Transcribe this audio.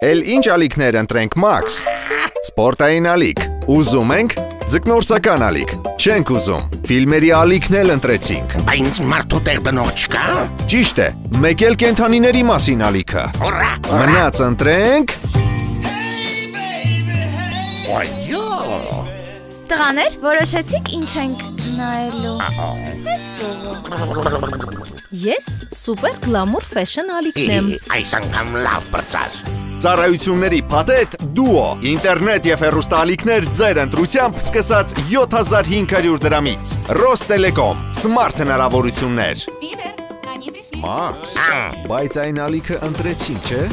Էլ ինչ ալիքներ ընտրենք, Մաքս։ Սպորտային ալիք։ Ուզում ենք ձկնորսական ալիք։ Չենք ուզում։ Ֆիլմերի ալիքն էլ ընտրեցինք։ Բա ինձ մարդու տեղ դնող չկա։ Ճիշտ է։ Մեկ էլ կենթանիների մասին ալիքը։ Ուրա։ Մնաց ընտրենք Այո։ Տղաներ, որոշեցիք ինչ ենք նայելու։ Ես սուպեր գլամուր ֆեշն ալիքն եմ։ Այս անգամ լավ բրծար ծառայությունների փաթեթ Duo, ինտերնետ եւ հեռուստաալիքներ ձեր ընտրությամբ սկսած 7500 դրամից։ Rostelecom, smart հնարավորություններ։ Մարքս, բայց այն ալիքը ընտրեցին, չէ՞։